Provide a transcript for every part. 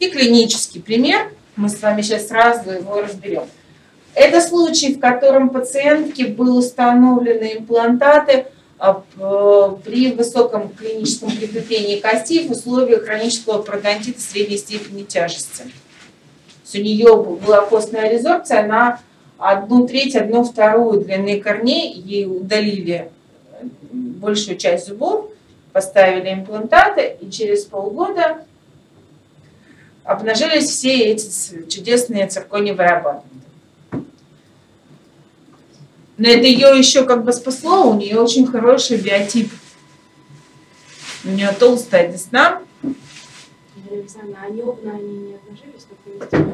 И клинический пример. Мы с вами сейчас сразу его разберем. Это случай, в котором пациентке были установлены имплантаты а, при высоком клиническом прикреплении кости в условиях хронического пародонтита средней степени тяжести. у нее была костная резорбция, она одну треть, одну вторую длины корней, ей удалили большую часть зубов, поставили имплантаты, и через полгода обнажились все эти чудесные циркониевые абатменты. Но это ее еще как бы спасло, у нее очень хороший биотип. У нее толстая десна.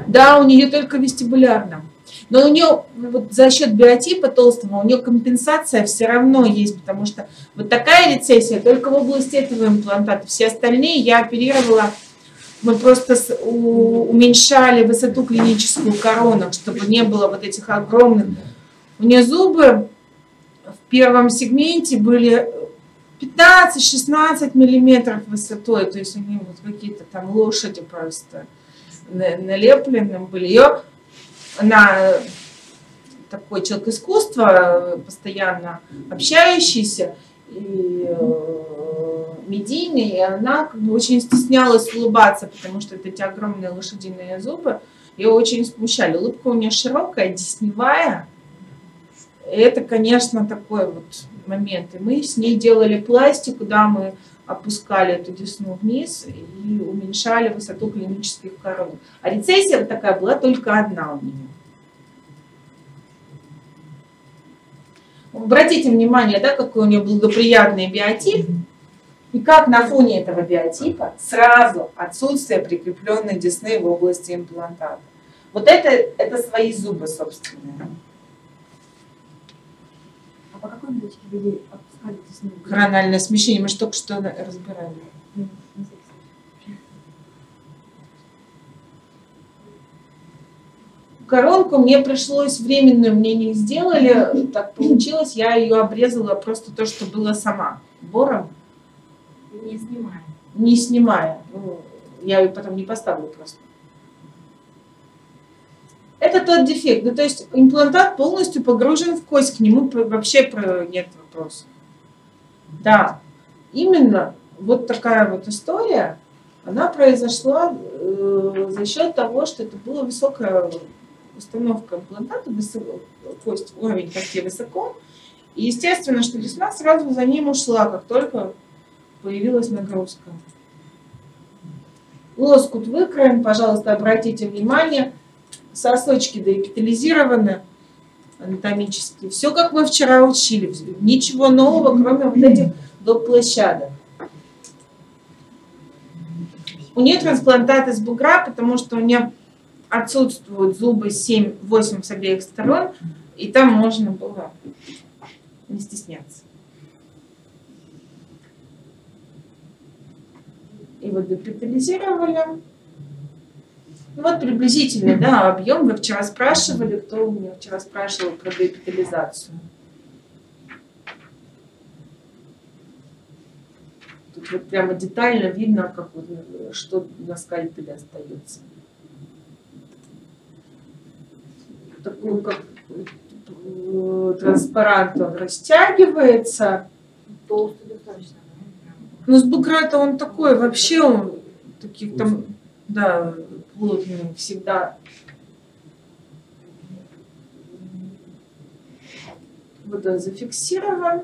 Да, у нее только вестибулярно. Но у нее вот за счет биотипа толстого, у нее компенсация все равно есть, потому что вот такая рецессия только в области этого имплантата. Все остальные я оперировала, мы просто уменьшали высоту клиническую коронок, чтобы не было вот этих огромных. У нее зубы в первом сегменте были 15-16 миллиметров высотой, то есть они вот какие-то там лошади просто налеплены были. Ее она такой человек искусства, постоянно общающийся, и медийный, и она как бы очень стеснялась улыбаться, потому что эти огромные лошадиные зубы ее очень смущали. Улыбка у нее широкая, десневая. И это, конечно, такой вот момент. И мы с ней делали пластику, да, мы опускали эту десну вниз и уменьшали высоту клинических корон. А рецессия такая была только одна у нее. Обратите внимание, да, какой у нее благоприятный биотип. И как на фоне этого биотипа сразу отсутствие прикрепленной десны в области имплантата. Вот это, это свои зубы собственные. А по какой методике вы опускали десну? Корональное смещение, мы же только что разбирали. Коронку мне пришлось временную, мне не сделали, так получилось, я ее обрезала просто то, что было сама, бором. Не снимая. Не снимая. Ну, я ее потом не поставлю просто. Это тот дефект. Ну, то есть имплантат полностью погружен в кость, к нему вообще нет вопросов. Да, именно вот такая вот история, она произошла э, за счет того, что это было высокое установка имплантата, высоко, кость, уровень кости высоко. И естественно, что весна сразу за ним ушла, как только появилась нагрузка. Лоскут выкроен, пожалуйста, обратите внимание, сосочки доэпитализированы анатомически. Все, как мы вчера учили, ничего нового, кроме вот этих доп. площадок. У нее трансплантат из бугра, потому что у нее отсутствуют зубы 7-8 с обеих сторон, и там можно было не стесняться. И вот депитализировали. Ну, вот приблизительно, да, объем. Вы вчера спрашивали, кто у меня вчера спрашивал про депитализацию. Тут вот прямо детально видно, как вот, что на скальпеле остается. такую как э, транспарант, он растягивается. Толстый. Ну, с бугра он такой, вообще он таких там, да, плотный всегда. Вот он зафиксирован.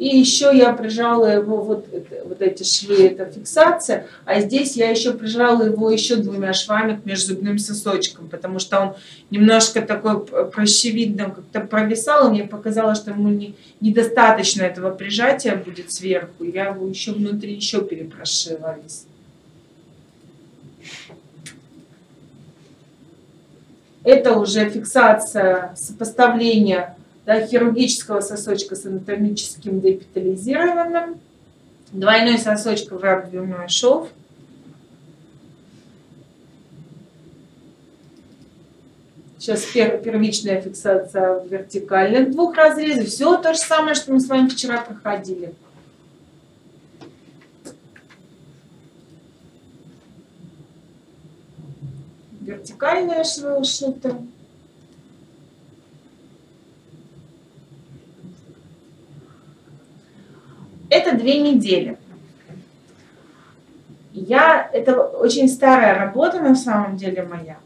И еще я прижала его, вот, вот эти швы, это фиксация, а здесь я еще прижала его еще двумя швами к межзубным сосочкам, потому что он немножко такой прощевидно как-то провисал, и мне показалось, что ему не, недостаточно этого прижатия будет сверху, я его еще внутри еще перепрошила весь. Это уже фиксация сопоставления да, хирургического сосочка с анатомическим депитализированным, двойной сосочковый объемной шов, Сейчас первичная фиксация вертикальных двух разрезов. Все то же самое, что мы с вами вчера проходили. вертикальное швы Это две недели. Я, это очень старая работа на самом деле моя.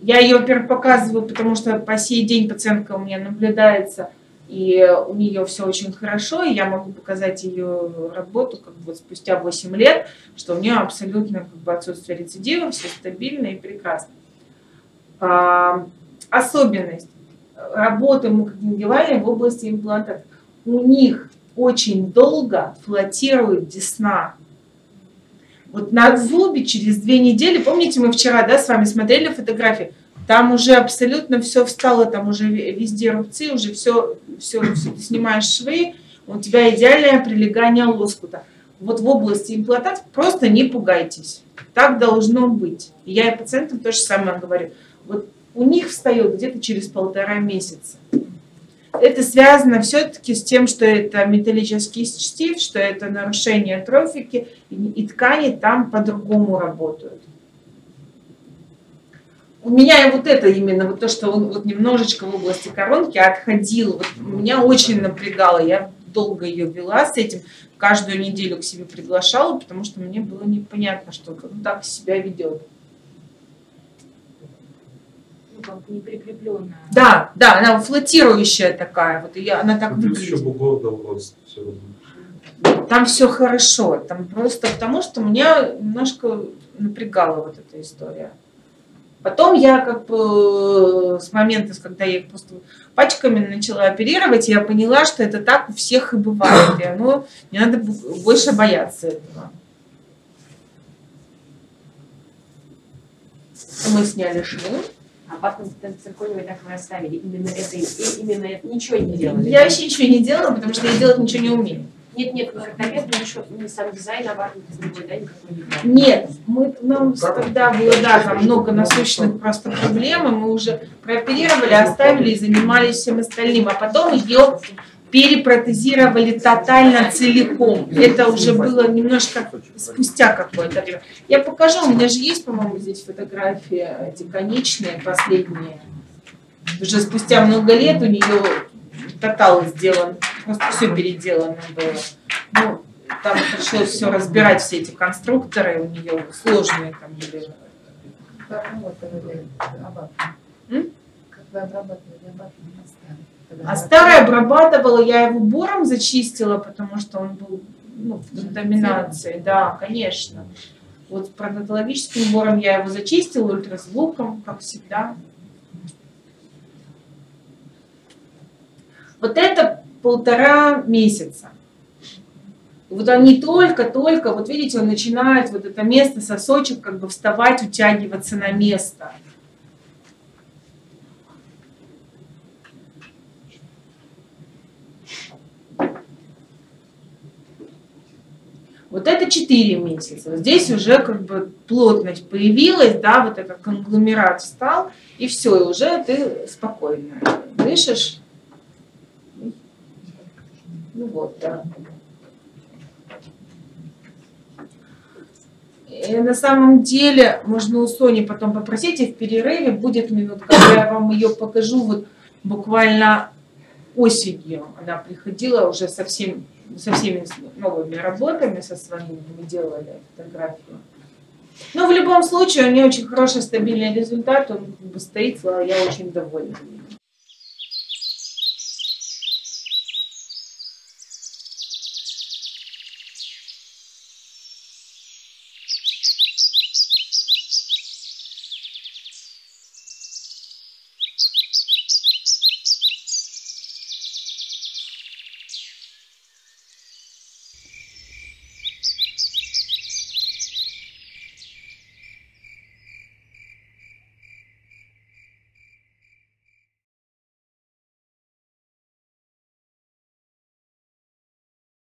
Я ее, во-первых, показываю, потому что по сей день пациентка у меня наблюдается, и у нее все очень хорошо, и я могу показать ее работу как бы спустя 8 лет, что у нее абсолютно как бы отсутствие рецидива, все стабильно и прекрасно. А, особенность работы мукогенгивальной в области имплантов. У них очень долго флотирует десна. Вот на зубе через две недели, помните, мы вчера да, с вами смотрели фотографии, там уже абсолютно все встало, там уже везде рубцы, уже все, все, все ты снимаешь швы, у тебя идеальное прилегание лоскута. Вот в области имплантатов просто не пугайтесь. Так должно быть. Я и пациентам то же самое говорю. Вот у них встает где-то через полтора месяца. Это связано все-таки с тем, что это металлический штиф, что это нарушение трофики, и ткани там по-другому работают. У меня вот это именно, вот то, что он вот немножечко в области коронки отходил, вот меня очень напрягало. Я долго ее вела с этим, каждую неделю к себе приглашала, потому что мне было непонятно, что он так себя ведет как не прикрепленная. Да, да, она флотирующая такая, вот и она так выглядит. еще все равно. Там все хорошо, там просто потому, что меня немножко напрягала вот эта история. Потом я как бы с момента, когда я их просто пачками начала оперировать, я поняла, что это так у всех и бывает. И оно, не надо больше бояться этого. Мы сняли швы. А потом циркониевый так вы оставили. Именно это, и именно это ничего не делали. Я вообще ничего не делала, потому что я делать ничего не умею. Нет, нет, не ортопед, ничего, не сам дизайн, а варник другой, да, никакой не брал. Нет, мы, нам тогда было, да, там много насущных просто проблем, и мы уже прооперировали, оставили и занимались всем остальным. А потом ее перепротезировали тотально целиком. Это уже было немножко спустя какое-то время. Я покажу, у меня же есть, по-моему, здесь фотографии эти конечные, последние. Уже спустя много лет у нее тотал сделан, просто все переделано было. Ну, там пришлось все разбирать, все эти конструкторы у нее сложные там были. Как обрабатывали абат? М? Как вы обрабатывали? Когда А старый обрабатывала, я его бором зачистила, потому что он был ну, в контаминации. Да, конечно. Вот с продонтологическим бором я его зачистила ультразвуком, как всегда. Вот это полтора месяца. Вот они только-только, вот видите, он начинает вот это место, сосочек, как бы вставать, утягиваться на место. Вот это 4 месяца. Здесь уже как бы плотность появилась, да, вот этот конгломерат встал, и все, и уже ты спокойно дышишь. Ну вот, да. И на самом деле можно у Сони потом попросить, и в перерыве будет минут, когда я вам ее покажу, вот буквально осенью она приходила уже со, всем, со всеми новыми работами, со своими, мы делали фотографию. Но в любом случае у нее очень хороший стабильный результат, он стоит, я очень довольна.